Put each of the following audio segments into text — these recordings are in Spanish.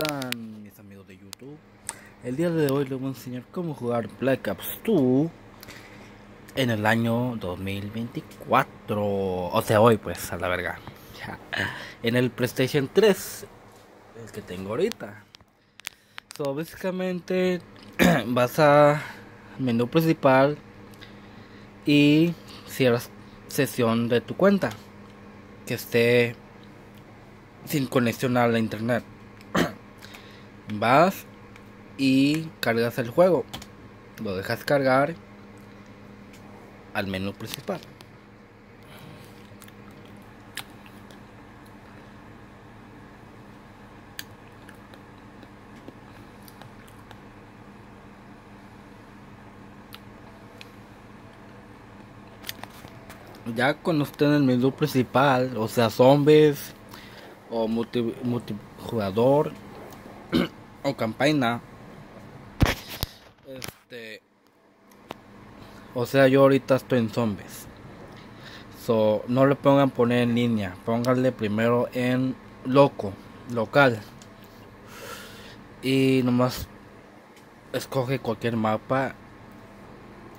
están mis amigos de YouTube? El día de hoy les voy a enseñar cómo jugar Black Ops 2 en el año 2024. O sea, hoy pues, a la verga. En el PlayStation 3, el que tengo ahorita. So, básicamente vas a menú principal y cierras sesión de tu cuenta que esté sin conexión a la internet. Vas y cargas el juego. Lo dejas cargar al menú principal. Ya cuando esté en el menú principal, o sea, zombies o multijugador o campaña. Este. O sea, yo ahorita estoy en zombies. So, no le pongan poner en línea. Pónganle primero en loco, local. Y nomás escoge cualquier mapa.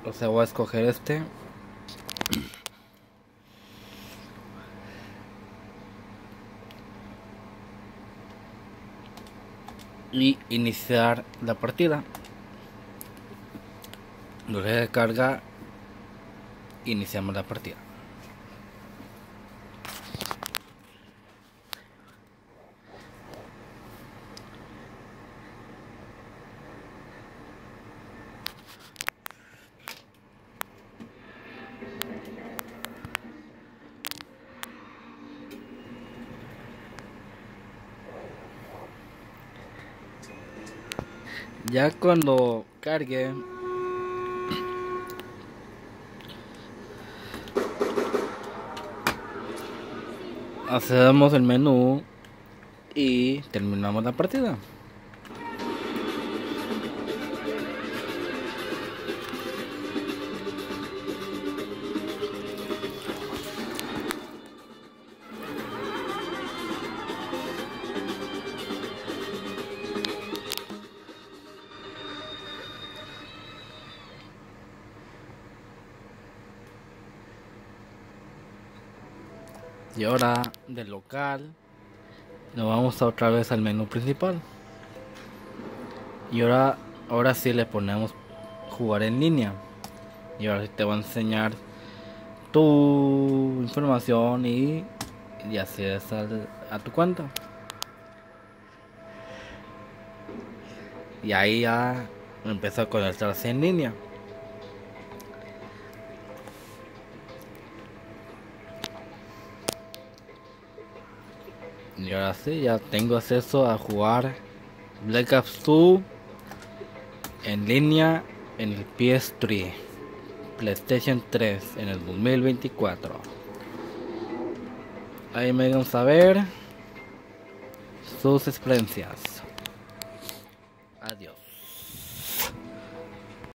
O sea, voy a escoger este. Y iniciar la partida. Luego de carga, iniciamos la partida. Ya cuando cargue hacemos el menú y terminamos la partida. Y ahora del local nos vamos otra vez al menú principal. Y ahora, ahora sí le ponemos jugar en línea. Y ahora te va a enseñar tu información y, y así es a tu cuenta. Y ahí ya empieza a conectarse en línea. Y ahora sí, ya tengo acceso a jugar Black Ops 2 en línea en el PS3, PlayStation 3 en el 2024. Ahí me a saber sus experiencias. Adiós.